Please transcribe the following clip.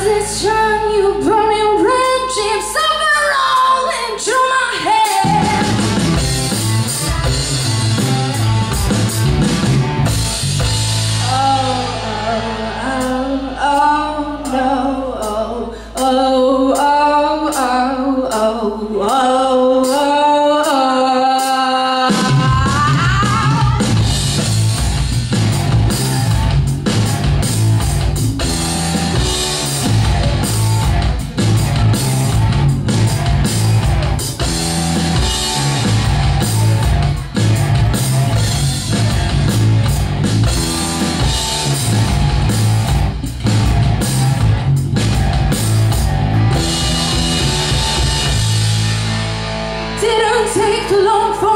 As they you burning red chips my head. Oh, oh, oh, oh, no, oh, oh, oh, oh, oh, oh, oh. long for